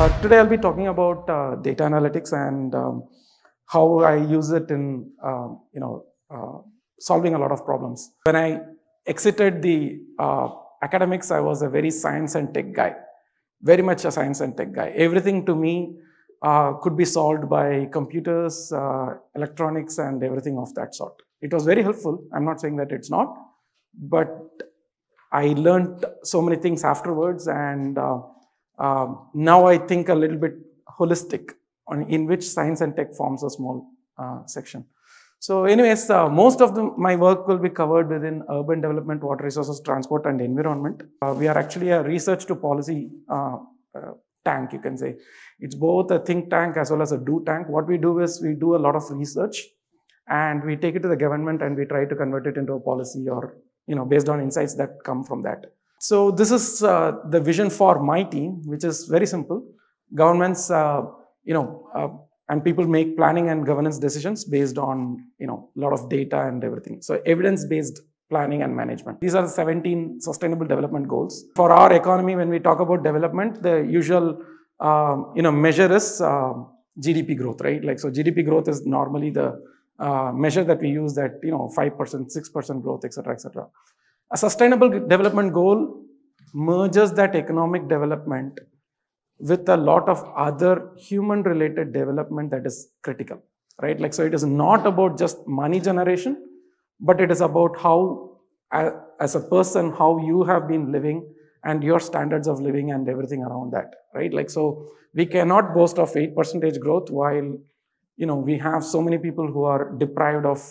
Uh, today I'll be talking about uh, data analytics and um, how I use it in um, you know uh, solving a lot of problems. When I exited the uh, academics, I was a very science and tech guy, very much a science and tech guy. Everything to me uh, could be solved by computers, uh, electronics, and everything of that sort. It was very helpful. I'm not saying that it's not, but I learned so many things afterwards, and um, now I think a little bit holistic on in which science and tech forms a small uh, section. So, anyways, uh, most of the, my work will be covered within urban development, water resources, transport, and environment. Uh, we are actually a research to policy uh, uh, tank, you can say. It's both a think tank as well as a do tank. What we do is we do a lot of research and we take it to the government and we try to convert it into a policy or you know based on insights that come from that. So this is uh, the vision for my team, which is very simple. Governments, uh, you know, uh, and people make planning and governance decisions based on, you know, a lot of data and everything. So evidence-based planning and management. These are the 17 sustainable development goals. For our economy, when we talk about development, the usual, um, you know, measure is GDP growth, right? Like, so GDP growth is normally the uh, measure that we use that, you know, 5%, 6% growth, etc., etc. A sustainable development goal merges that economic development with a lot of other human related development that is critical, right? Like, so it is not about just money generation, but it is about how, as a person, how you have been living and your standards of living and everything around that, right? Like, so we cannot boast of 8 percentage growth while, you know, we have so many people who are deprived of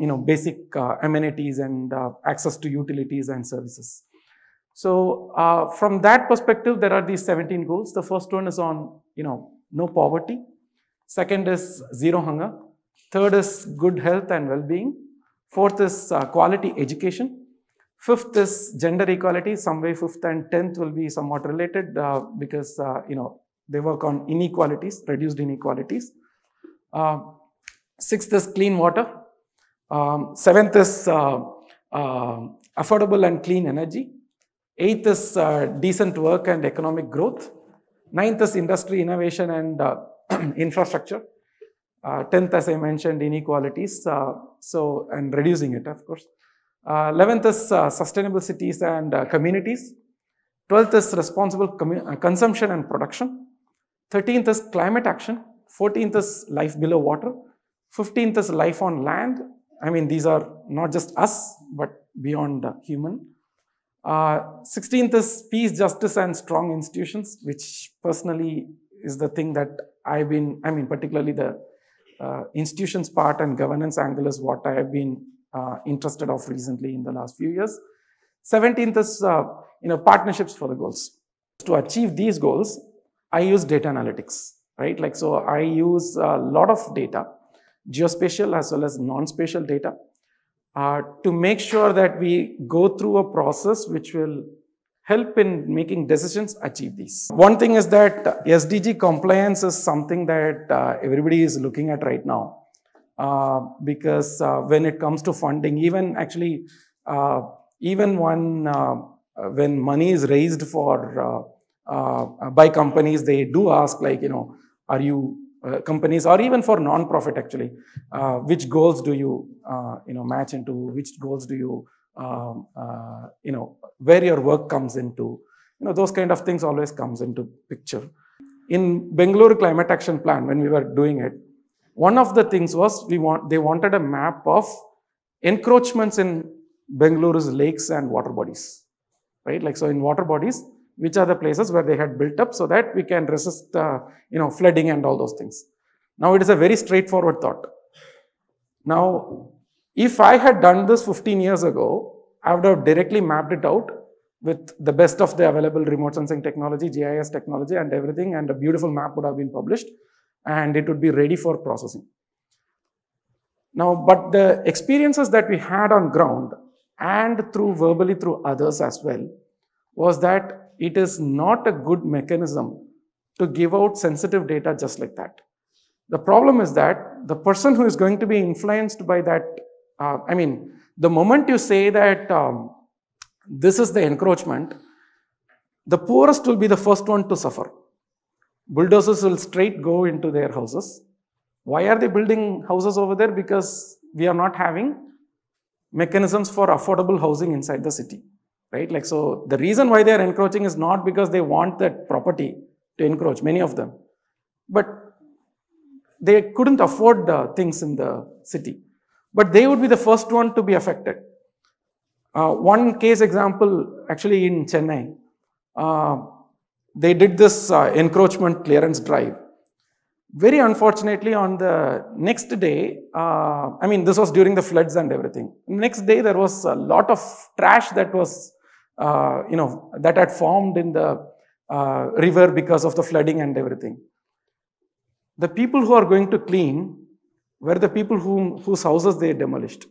you know, basic uh, amenities and uh, access to utilities and services. So uh, from that perspective, there are these 17 goals. The first one is on, you know, no poverty. Second is zero hunger. Third is good health and well-being. Fourth is uh, quality education. Fifth is gender equality. Some way fifth and tenth will be somewhat related uh, because, you know, they work on inequalities, reduced inequalities. sixth is clean water. Um, seventh is uh, uh, affordable and clean energy. Eighth is uh, decent work and economic growth. Ninth is industry innovation and infrastructure. tenth, as I mentioned, inequalities. so, and reducing it, of course. Eleventh is sustainable cities and communities. Twelfth is responsible consumption and production. Thirteenth is climate action. Fourteenth is life below water. Fifteenth is life on land. I mean, these are not just us, but beyond human. Uh, 16th is peace, justice, and strong institutions, which personally is the thing that I've been, I mean, particularly the uh, institutions part and governance angle is what I have been uh, interested of recently in the last few years. 17th is, you know, partnerships for the goals. To achieve these goals, I use data analytics, right? Like, so I use a lot of data geospatial as well as non-spatial data uh, to make sure that we go through a process which will help in making decisions achieve these. One thing is that SDG compliance is something that uh, everybody is looking at right now uh, because uh, when it comes to funding, even actually, uh, even when, uh, when money is raised for by companies, they do ask like, you know, are you uh, companies or even for non-profit actually. Uh, which goals do you uh, you know match into? Which goals do you um, uh, you know where your work comes into? You know those kind of things always comes into picture. In bengaluru climate action plan when we were doing it one of the things was we want they wanted a map of encroachments in bengaluru's lakes and water bodies right? Like so in water bodies which are the places where they had built up so that we can resist, uh, you know, flooding and all those things. Now, it is a very straightforward thought. Now, if I had done this 15 years ago, I would have directly mapped it out with the best of the available remote sensing technology, GIS technology and everything, and a beautiful map would have been published, and it would be ready for processing. Now, but the experiences that we had on ground and through verbally through others as well was that it is not a good mechanism to give out sensitive data just like that. The problem is that the person who is going to be influenced by that, uh, I mean, the moment you say that um, this is the encroachment, the poorest will be the first one to suffer. bulldozers will straight go into their houses. Why are they building houses over there? Because we are not having mechanisms for affordable housing inside the city, right? Like, so the reason why they are encroaching is not because they want that property to encroach, many of them, but they couldn't afford the things in the city. But they would be the first one to be affected. Uh, one case example, actually in Chennai, uh, they did this uh, encroachment clearance drive. Very unfortunately, on the next day, uh, I mean, this was during the floods and everything. Next day, there was a lot of trash that was, uh, you know, that had formed in the uh, river because of the flooding and everything. The people who are going to clean were the people whom, whose houses they demolished.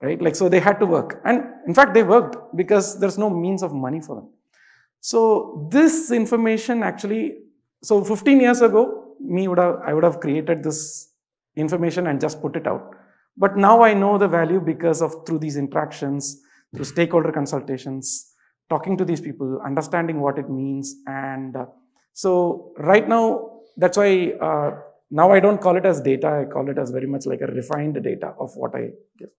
Right? Like, so they had to work. And in fact, they worked because there's no means of money for them. So this information actually, so 15 years ago, me would have, I would have created this information and just put it out. But now I know the value because of through these interactions, through stakeholder consultations, talking to these people, understanding what it means. And uh, so right now, that's why uh, now I don't call it as data, I call it as very much like a refined data of what I give.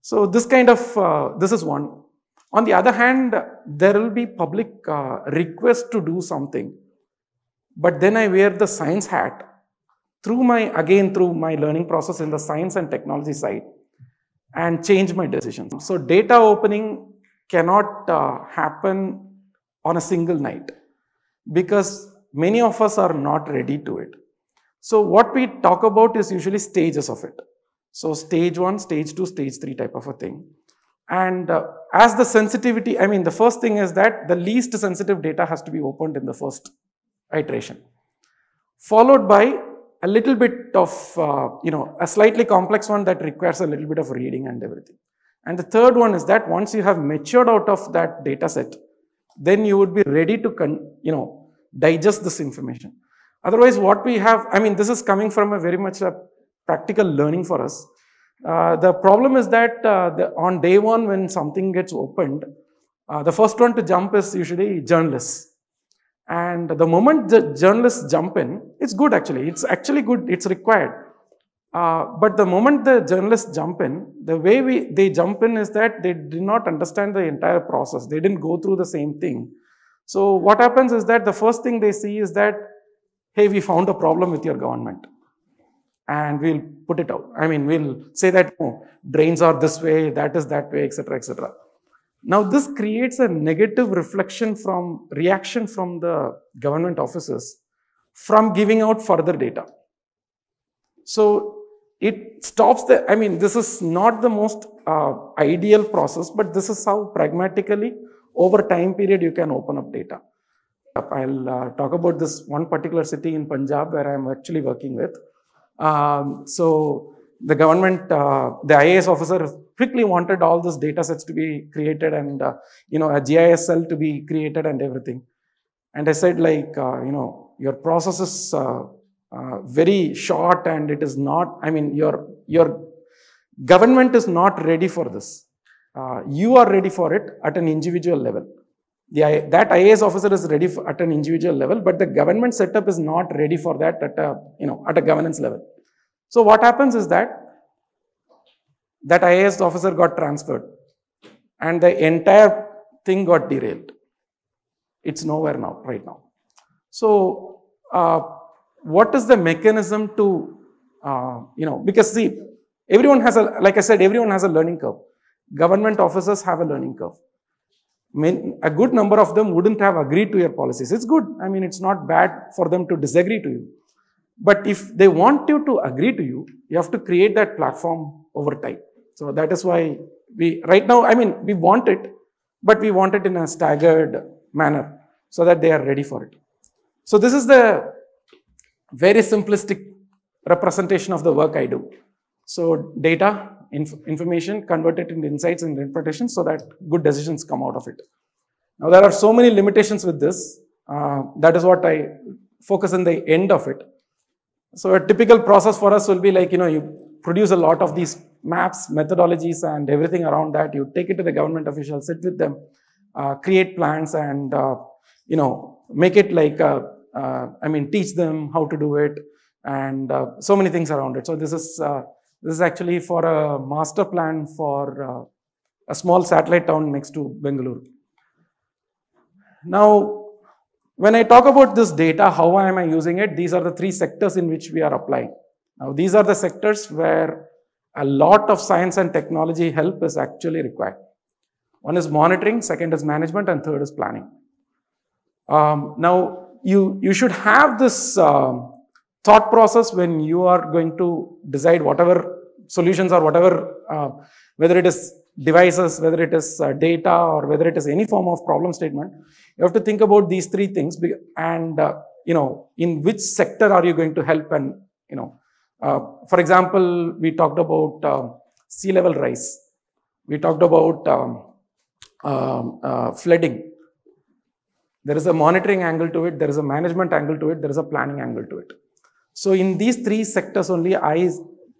So this kind of, uh, this is one. On the other hand, there will be public uh, request to do something but then I wear the science hat through my, again, through my learning process in the science and technology side and change my decisions. So data opening cannot uh, happen on a single night because many of us are not ready to it. So what we talk about is usually stages of it. So stage one, stage two, stage three type of a thing. And uh, as the sensitivity, I mean, the first thing is that the least sensitive data has to be opened in the first iteration, followed by a little bit of, uh, you know, a slightly complex one that requires a little bit of reading and everything. And the third one is that once you have matured out of that data set, then you would be ready to, you know, digest this information. Otherwise, what we have, I mean, this is coming from a very much a practical learning for us. Uh, the problem is that uh, the, on day one, when something gets opened, uh, the first one to jump is usually journalists. And the moment the journalists jump in, it's good actually. It's actually good. It's required. Uh, but the moment the journalists jump in, the way we, they jump in is that they did not understand the entire process. They didn't go through the same thing. So what happens is that the first thing they see is that, hey, we found a problem with your government. And we'll put it out. I mean, we'll say that oh, drains are this way, that is that way, etc., etc. Now, this creates a negative reflection from reaction from the government offices from giving out further data. So, it stops the, I mean, this is not the most uh, ideal process, but this is how pragmatically over time period you can open up data. I'll uh, talk about this one particular city in Punjab where I'm actually working with. Um, so, the government, uh, the IAS officer quickly wanted all those data sets to be created and, uh, you know, a GIS cell to be created and everything. And I said like, uh, you know, your process is uh, uh, very short and it is not, I mean, your, your government is not ready for this. Uh, you are ready for it at an individual level. The, that IAS officer is ready for, at an individual level, but the government setup is not ready for that at a, you know, at a governance level. So what happens is that that IAS officer got transferred and the entire thing got derailed. It's nowhere now, right now. So uh, what is the mechanism to, uh, you know, because see, everyone has a, like I said, everyone has a learning curve. Government officers have a learning curve. a good number of them wouldn't have agreed to your policies. It's good. I mean, it's not bad for them to disagree to you. But if they want you to agree to you, you have to create that platform over time. So that is why we, right now, I mean, we want it, but we want it in a staggered manner so that they are ready for it. So this is the very simplistic representation of the work I do. So data, inf information, converted into insights and interpretations so that good decisions come out of it. Now there are so many limitations with this. Uh, that is what I focus on the end of it. So a typical process for us will be like, you know, you produce a lot of these maps, methodologies and everything around that. You take it to the government officials, sit with them, uh, create plans and, uh, you know, make it like a uh, I mean, teach them how to do it, and uh, so many things around it. So this is uh, this is actually for a master plan for uh, a small satellite town next to Bengaluru. Now, when I talk about this data, how am I using it? These are the three sectors in which we are applying. Now, these are the sectors where a lot of science and technology help is actually required. One is monitoring, second is management, and third is planning. Um, now, you, you should have this um, thought process when you are going to decide whatever solutions or whatever, uh, whether it is devices, whether it is uh, data or whether it is any form of problem statement, you have to think about these three things and, uh, you know, in which sector are you going to help and, you know, uh, for example, we talked about um, sea level rise. We talked about um, um, uh, flooding. There is a monitoring angle to it, there is a management angle to it, there is a planning angle to it. So in these three sectors only, I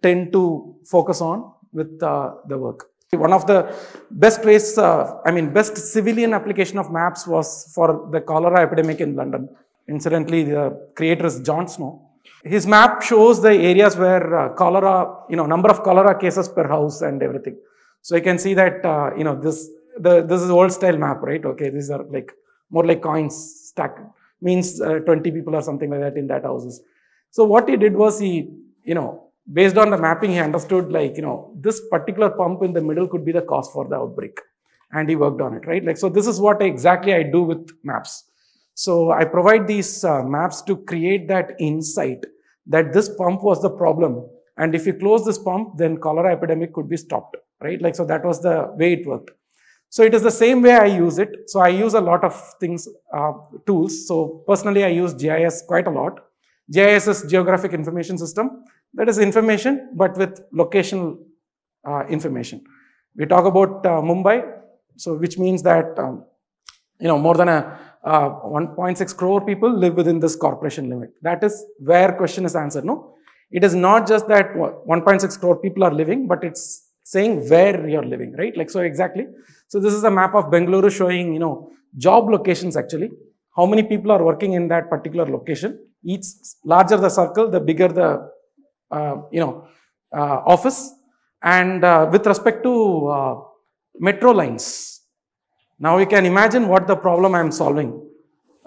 tend to focus on with uh, the work. One of the best ways, uh, I mean, best civilian application of maps was for the cholera epidemic in London. Incidentally, the creator is John Snow. His map shows the areas where uh, cholera, you know, number of cholera cases per house and everything. So you can see that, uh, you know, this the this is old style map, right? Okay, these are like more like coins stacked. Means uh, 20 people or something like that in that houses. So what he did was he, you know, based on the mapping, he understood like, you know, this particular pump in the middle could be the cause for the outbreak. And he worked on it, right? Like, so this is what exactly I do with maps. So I provide these uh, maps to create that insight that this pump was the problem. And if you close this pump, then cholera epidemic could be stopped, right? Like, so that was the way it worked. So it is the same way I use it. So I use a lot of things, uh, tools. So personally, I use GIS quite a lot. GIS is Geographic Information System. That is information, but with locational uh, information. We talk about uh, Mumbai, so which means that um, you know more than a uh, 1.6 crore people live within this corporation limit. That is where question is answered. No, it is not just that 1.6 crore people are living, but it's saying where you're living, right? Like so exactly. So this is a map of Bengaluru showing you know job locations actually. How many people are working in that particular location? Each larger the circle, the bigger the you know, uh, office. And uh, with respect to metro lines, now you can imagine what the problem I am solving.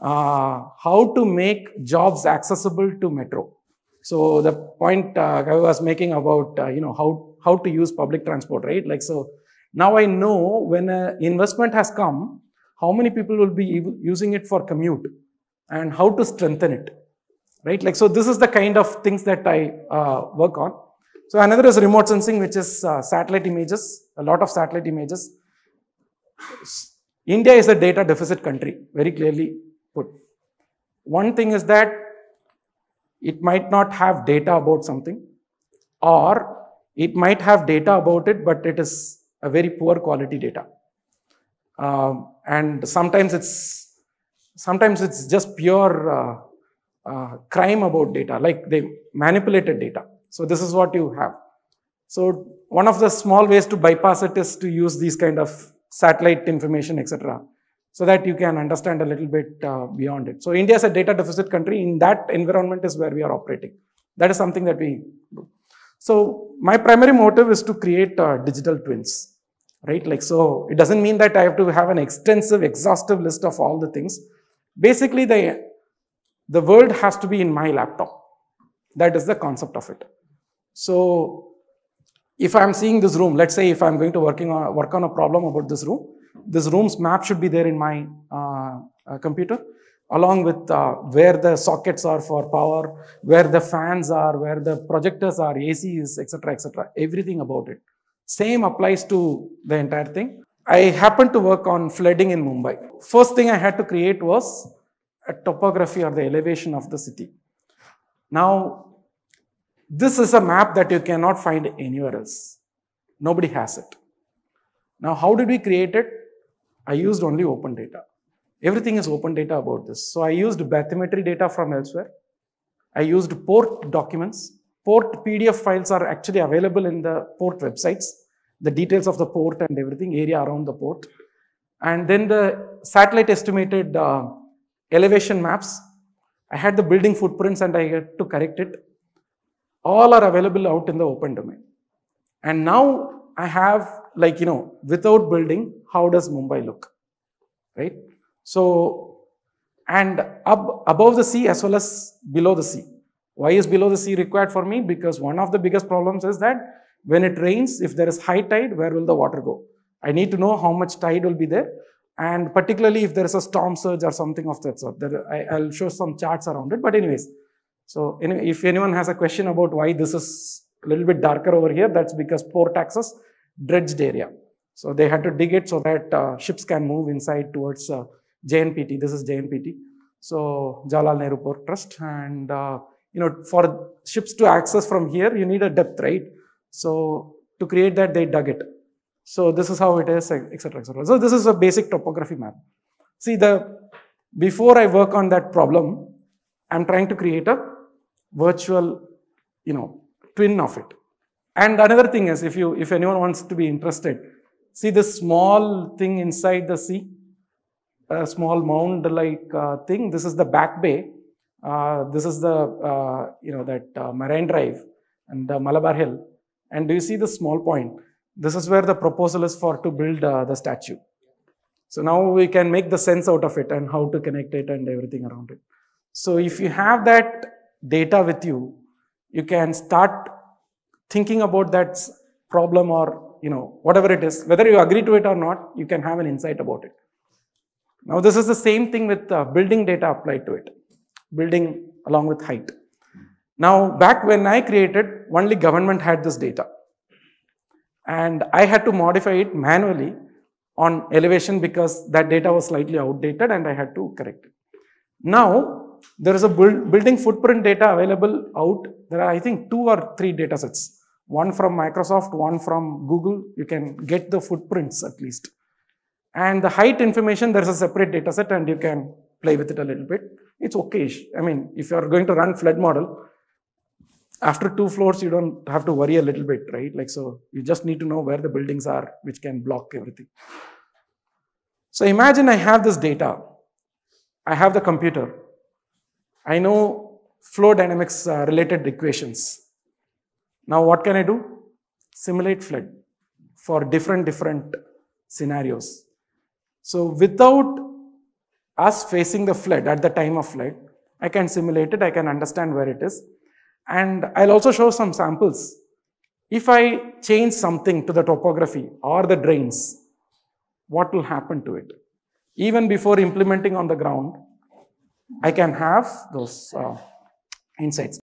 how to make jobs accessible to metro. So the point uh, I was making about uh, you know how how to use public transport, right? Like so, now I know when an investment has come, how many people will be using it for commute, and how to strengthen it right? Like, so this is the kind of things that I uh, work on. So another is remote sensing, which is uh, satellite images, a lot of satellite images. India is a data deficit country, very clearly put. One thing is that it might not have data about something, or it might have data about it, but it is a very poor quality data. Um, and sometimes it's sometimes it's just pure uh, uh, crime about data, like they manipulated data. So this is what you have. So one of the small ways to bypass it is to use these kind of satellite information, etc., so that you can understand a little bit uh, beyond it. So India is a data deficit country. In that environment is where we are operating. That is something that we do. So my primary motive is to create uh, digital twins, right? Like so, it doesn't mean that I have to have an extensive, exhaustive list of all the things. Basically, the the world has to be in my laptop. That is the concept of it. So if I'm seeing this room, let's say if I'm going to working on, work on a problem about this room, this room's map should be there in my uh, uh, computer along with uh, where the sockets are for power, where the fans are, where the projectors are, ACs, etc., etc., everything about it. Same applies to the entire thing. I happened to work on flooding in Mumbai. First thing I had to create was topography or the elevation of the city. Now, this is a map that you cannot find anywhere else. Nobody has it. Now, how did we create it? I used only open data. Everything is open data about this. So I used bathymetry data from elsewhere. I used port documents. Port PDF files are actually available in the port websites. The details of the port and everything, area around the port. And then the satellite estimated uh, elevation maps. I had the building footprints and I had to correct it. All are available out in the open domain. And now I have like, you know, without building, how does Mumbai look? Right? So, and up above the sea as well as below the sea. Why is below the sea required for me? Because one of the biggest problems is that when it rains, if there is high tide, where will the water go? I need to know how much tide will be there. And particularly if there is a storm surge or something of that sort. I, will show some charts around it. But anyways, so anyway, if anyone has a question about why this is a little bit darker over here, that's because port access dredged area. So they had to dig it so that uh, ships can move inside towards uh, JNPT. This is JNPT. So Jawaharlal Nehru Port Trust. And, uh, you know, for ships to access from here, you need a depth, right? So to create that, they dug it. So this is how it is, etc., etc. So this is a basic topography map. See, the before I work on that problem, I'm trying to create a virtual, you know, twin of it. And another thing is, if you, if anyone wants to be interested, see this small thing inside the sea, a small mound-like uh, thing. This is the back bay. Uh, this is the, uh, you know, that uh, Marine Drive and the Malabar Hill. And do you see the small point? This is where the proposal is for to build uh, the statue. So now we can make the sense out of it and how to connect it and everything around it. So if you have that data with you, you can start thinking about that problem or you know whatever it is whether you agree to it or not you can have an insight about it now this is the same thing with uh, building data applied to it building along with height now back when i created only government had this data and i had to modify it manually on elevation because that data was slightly outdated and i had to correct it now there is a build, building footprint data available out there are i think two or three data sets one from Microsoft, one from Google. You can get the footprints at least. And the height information, there's a separate data set and you can play with it a little bit. It's okay. I mean, if you're going to run flood model, after two floors, you don't have to worry a little bit, right? Like, so you just need to know where the buildings are, which can block everything. So imagine I have this data. I have the computer. I know flow dynamics uh, related equations. Now what can I do? Simulate flood for different, different scenarios. So without us facing the flood at the time of flood, I can simulate it, I can understand where it is. And I'll also show some samples. If I change something to the topography or the drains, what will happen to it? Even before implementing on the ground, I can have those uh, insights.